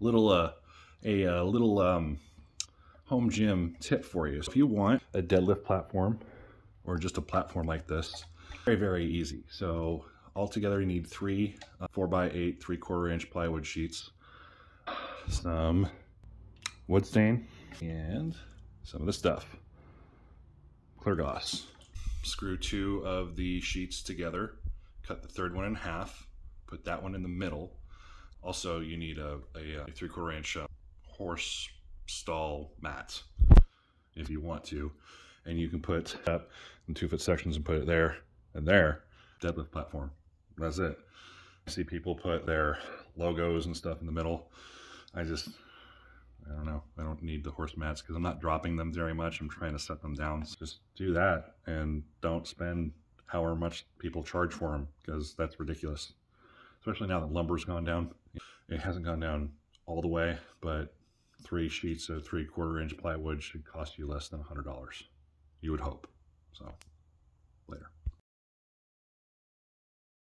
little uh, a, a little um, home gym tip for you. So if you want a deadlift platform or just a platform like this, very, very easy. So altogether you need three uh, four by eight, three quarter inch plywood sheets, some wood stain, and some of the stuff. Clear gloss. Screw two of the sheets together, cut the third one in half, put that one in the middle. Also, you need a, a, a three quarter inch uh, horse stall mat if you want to. And you can put up in two foot sections and put it there and there. Deadlift platform. That's it. I see people put their logos and stuff in the middle. I just, I don't know. I don't need the horse mats because I'm not dropping them very much. I'm trying to set them down. So just do that and don't spend however much people charge for them because that's ridiculous. Especially now that lumber's gone down. It hasn't gone down all the way, but three sheets of three quarter inch plywood should cost you less than $100. You would hope. So.